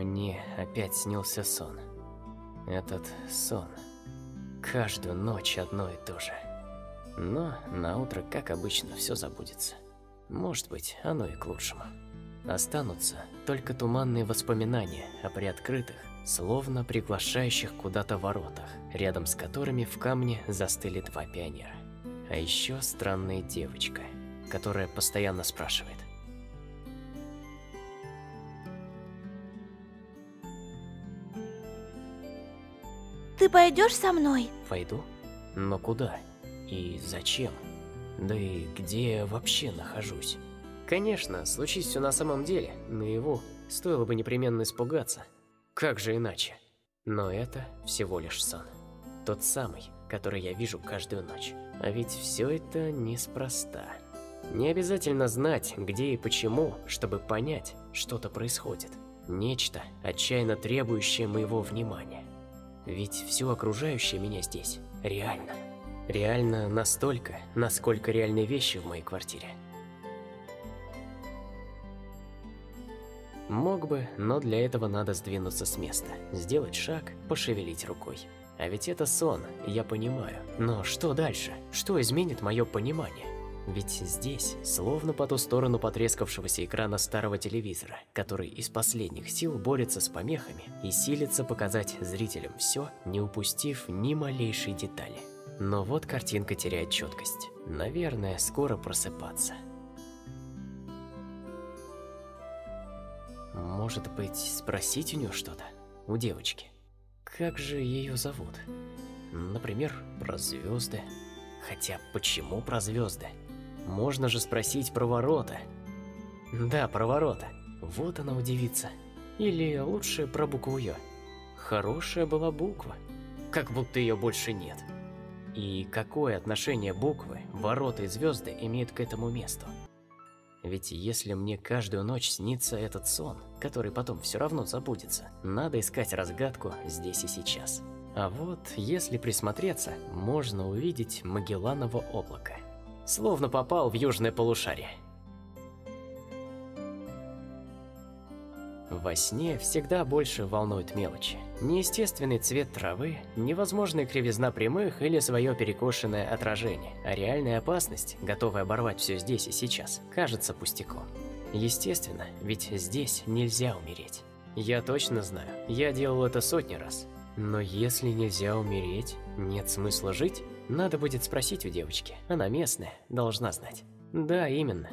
Мне опять снился сон. Этот сон. Каждую ночь одно и то же. Но на утро, как обычно, все забудется. Может быть, оно и к лучшему. Останутся только туманные воспоминания о приоткрытых, словно приглашающих куда-то воротах, рядом с которыми в камне застыли два пионера. А еще странная девочка, которая постоянно спрашивает. Ты пойдешь со мной? Пойду? Но куда? И зачем? Да и где я вообще нахожусь? Конечно, случись все на самом деле, наяву, стоило бы непременно испугаться. Как же иначе? Но это всего лишь сон. Тот самый, который я вижу каждую ночь. А ведь все это неспроста. Не обязательно знать, где и почему, чтобы понять, что-то происходит. Нечто, отчаянно требующее моего внимания. Ведь все окружающее меня здесь реально. Реально настолько, насколько реальны вещи в моей квартире. Мог бы, но для этого надо сдвинуться с места, сделать шаг, пошевелить рукой. А ведь это сон, я понимаю. Но что дальше? Что изменит мое понимание? Ведь здесь, словно по ту сторону потрескавшегося экрана старого телевизора, который из последних сил борется с помехами и силится показать зрителям все, не упустив ни малейшей детали. Но вот картинка теряет четкость. Наверное, скоро просыпаться. Может быть, спросить у нее что-то? У девочки. Как же ее зовут? Например, про звезды. Хотя почему про звезды? Можно же спросить про ворота. Да, про ворота. Вот она удивится. Или лучше про букву Ё. Хорошая была буква. Как будто ее больше нет. И какое отношение буквы, ворота и звезды имеют к этому месту? Ведь если мне каждую ночь снится этот сон, который потом все равно забудется, надо искать разгадку здесь и сейчас. А вот, если присмотреться, можно увидеть Магелланово облако. Словно попал в южное полушарие. Во сне всегда больше волнуют мелочи. Неестественный цвет травы, невозможная кривизна прямых или свое перекошенное отражение, а реальная опасность, готовая оборвать все здесь и сейчас, кажется пустяком. Естественно, ведь здесь нельзя умереть. Я точно знаю, я делал это сотни раз. Но если нельзя умереть, нет смысла жить? Надо будет спросить у девочки, она местная, должна знать. Да, именно.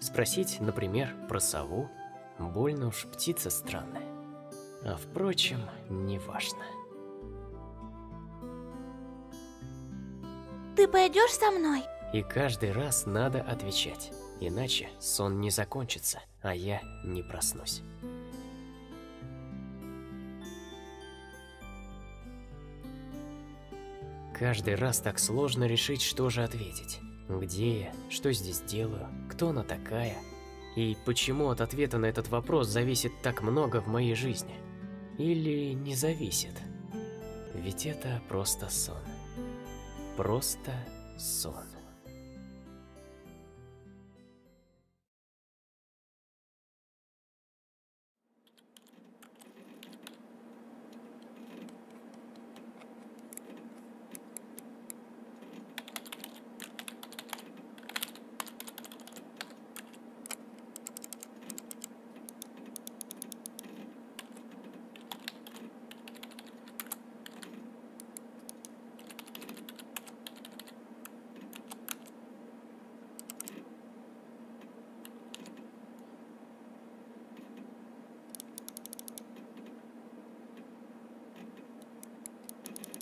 Спросить, например, про сову Больно уж птица странная. А впрочем, неважно. Ты пойдешь со мной? И каждый раз надо отвечать. Иначе сон не закончится, а я не проснусь. Каждый раз так сложно решить, что же ответить. Где я? Что здесь делаю? Кто она такая? И почему от ответа на этот вопрос зависит так много в моей жизни? Или не зависит? Ведь это просто сон. Просто сон.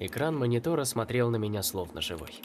Экран монитора смотрел на меня словно живой.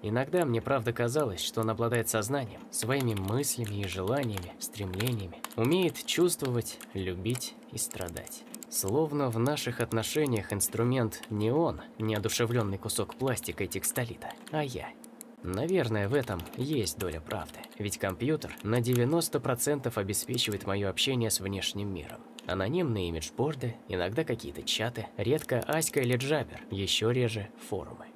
Иногда мне правда казалось, что он обладает сознанием, своими мыслями и желаниями, стремлениями, умеет чувствовать, любить и страдать. Словно в наших отношениях инструмент не он, неодушевленный кусок пластика и текстолита, а я – Наверное, в этом есть доля правды, ведь компьютер на 90% обеспечивает мое общение с внешним миром. Анонимные имиджборды, иногда какие-то чаты, редко Аська или Джабер, еще реже форумы.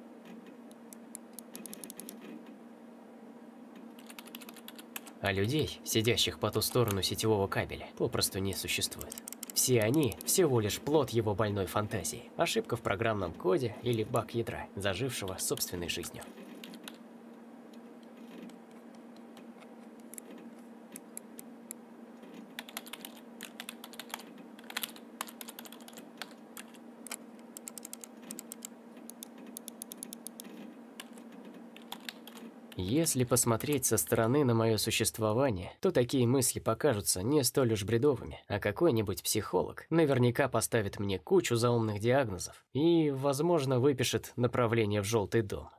А людей, сидящих по ту сторону сетевого кабеля, попросту не существует. Все они всего лишь плод его больной фантазии, ошибка в программном коде или баг ядра, зажившего собственной жизнью. Если посмотреть со стороны на мое существование, то такие мысли покажутся не столь уж бредовыми, а какой-нибудь психолог наверняка поставит мне кучу заумных диагнозов и, возможно, выпишет направление в желтый дом.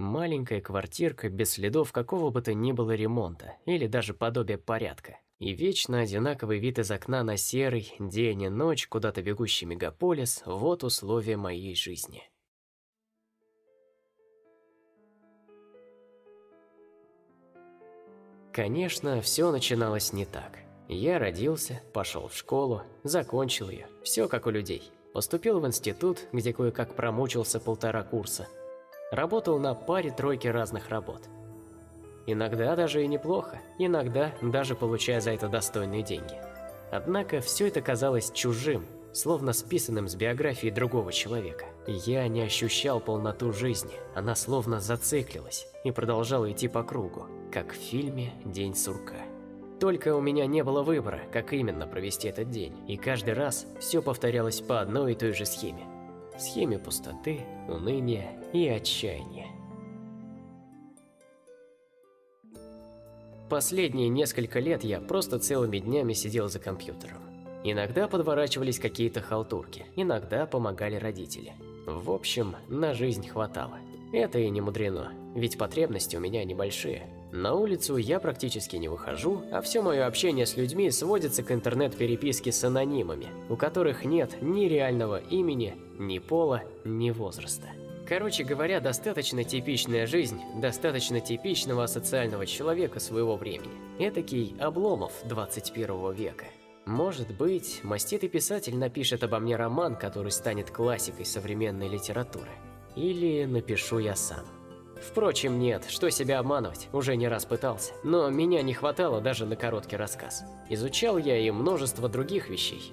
Маленькая квартирка без следов какого бы то ни было ремонта или даже подобия порядка. И вечно одинаковый вид из окна на серый, день и ночь, куда-то бегущий мегаполис – вот условия моей жизни. Конечно, все начиналось не так. Я родился, пошел в школу, закончил ее, все как у людей. Поступил в институт, где кое-как промучился полтора курса – Работал на паре-тройке разных работ. Иногда даже и неплохо, иногда даже получая за это достойные деньги. Однако все это казалось чужим, словно списанным с биографии другого человека. Я не ощущал полноту жизни, она словно зациклилась и продолжала идти по кругу, как в фильме «День сурка». Только у меня не было выбора, как именно провести этот день, и каждый раз все повторялось по одной и той же схеме схеме пустоты, уныния и отчаяния. Последние несколько лет я просто целыми днями сидел за компьютером. Иногда подворачивались какие-то халтурки, иногда помогали родители. В общем, на жизнь хватало. Это и не мудрено, ведь потребности у меня небольшие – на улицу я практически не выхожу, а все мое общение с людьми сводится к интернет-переписке с анонимами, у которых нет ни реального имени, ни пола, ни возраста. Короче говоря, достаточно типичная жизнь, достаточно типичного социального человека своего времени. Этакий Обломов 21 века. Может быть, маститый писатель напишет обо мне роман, который станет классикой современной литературы. Или напишу я сам. Впрочем, нет, что себя обманывать, уже не раз пытался. Но меня не хватало даже на короткий рассказ. Изучал я и множество других вещей.